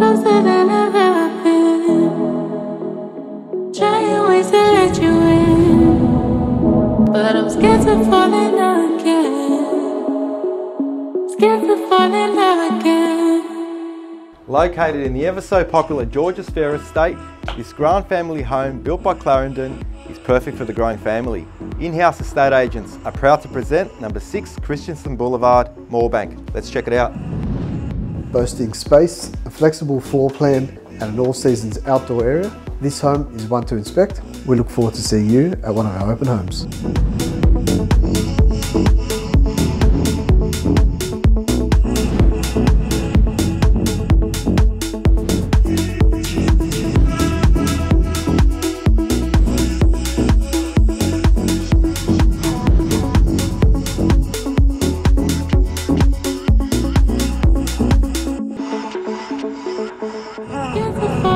closer than I've been. Trying ways to let you in, but I'm scared to fall in again. Scared to fall in love again. Located in the ever so popular Georges Fair estate, this grand family home built by Clarendon is perfect for the growing family. InHaus estate agents are proud to present number 6 Christiansen Boulevard, Moorebank. Let's check it out. Boasting space, a flexible floor plan and an all seasons outdoor area. This home is one to inspect. We look forward to seeing you at one of our open homes. Bye.